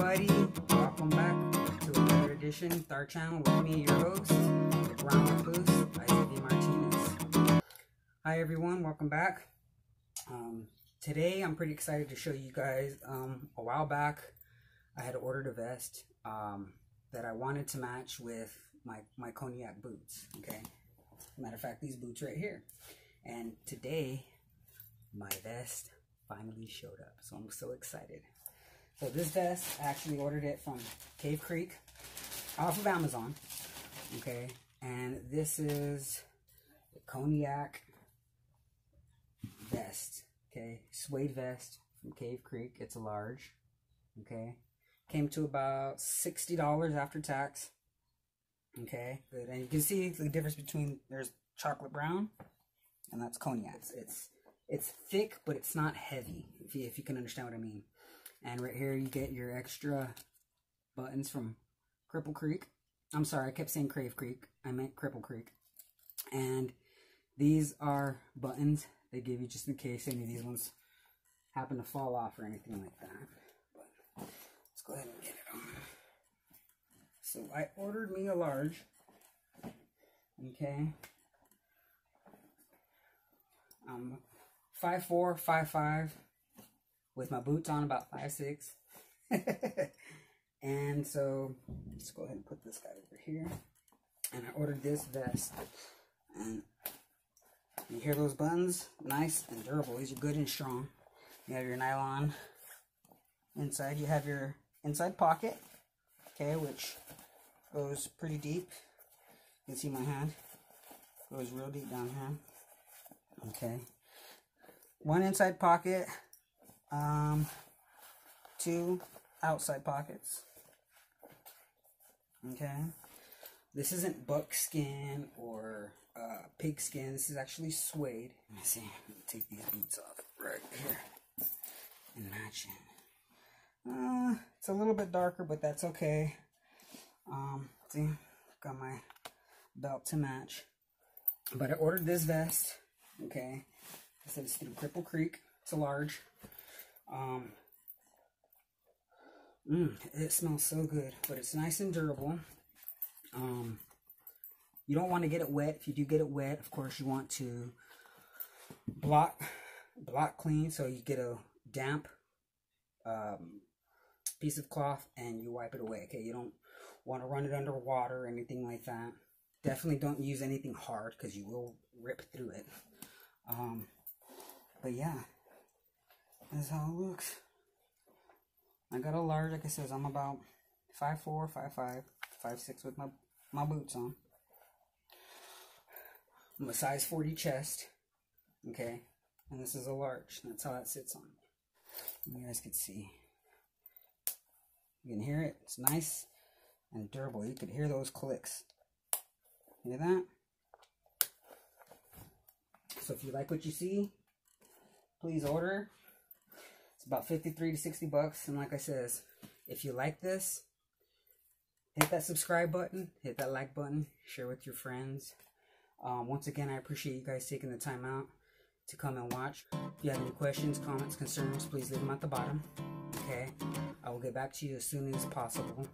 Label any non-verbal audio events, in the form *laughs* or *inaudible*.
everybody. Welcome back to another edition of our channel with me, your host, Brown Recluse, Isaac V. Martinez. Hi everyone, welcome back. Um, today I'm pretty excited to show you guys, um, a while back I had ordered a vest um, that I wanted to match with my, my cognac boots, okay? Matter of fact, these boots right here. And today, my vest finally showed up. So I'm so excited. So this vest, I actually ordered it from Cave Creek off of Amazon. Okay. And this is the cognac vest. Okay. Suede vest from Cave Creek. It's a large. Okay. Came to about $60 after tax. Okay. Good. And you can see the difference between there's chocolate brown and that's cognac. It's it's thick, but it's not heavy, if you, if you can understand what I mean. And right here you get your extra buttons from Cripple Creek. I'm sorry, I kept saying Crave Creek. I meant Cripple Creek. And these are buttons they give you just in case any of these ones happen to fall off or anything like that. But let's go ahead and get it on. So I ordered me a large. Okay. Um, five four, five five with my boots on about five six. *laughs* and so let's go ahead and put this guy over here. And I ordered this vest. And you hear those buttons? Nice and durable. These are good and strong. You have your nylon inside. You have your inside pocket, okay, which goes pretty deep. You can see my hand. Goes real deep down here. Okay one inside pocket, um, two outside pockets. Okay. This isn't buckskin or uh, pigskin. This is actually suede. Let me see. Let me take these boots off right here and match it. Uh, it's a little bit darker, but that's okay. Um, see, got my belt to match. But I ordered this vest. Okay. I said it's through Cripple Creek. It's a large. Um, mm, it smells so good, but it's nice and durable. Um, you don't want to get it wet. If you do get it wet, of course, you want to block, block clean. So you get a damp um, piece of cloth and you wipe it away. Okay, you don't want to run it under water or anything like that. Definitely don't use anything hard because you will rip through it. Um, but yeah, that's how it looks. I got a large, like I said, I'm about 5'4", 5'5", 5'6", with my, my boots on. I'm a size 40 chest, okay? And this is a large. That's how that sits on. You guys can see. You can hear it. It's nice and durable. You could hear those clicks. Hear that? So if you like what you see, please order. About 53 to 60 bucks. And like I says, if you like this, hit that subscribe button, hit that like button, share with your friends. Um, once again, I appreciate you guys taking the time out to come and watch. If you have any questions, comments, concerns, please leave them at the bottom. Okay? I will get back to you as soon as possible.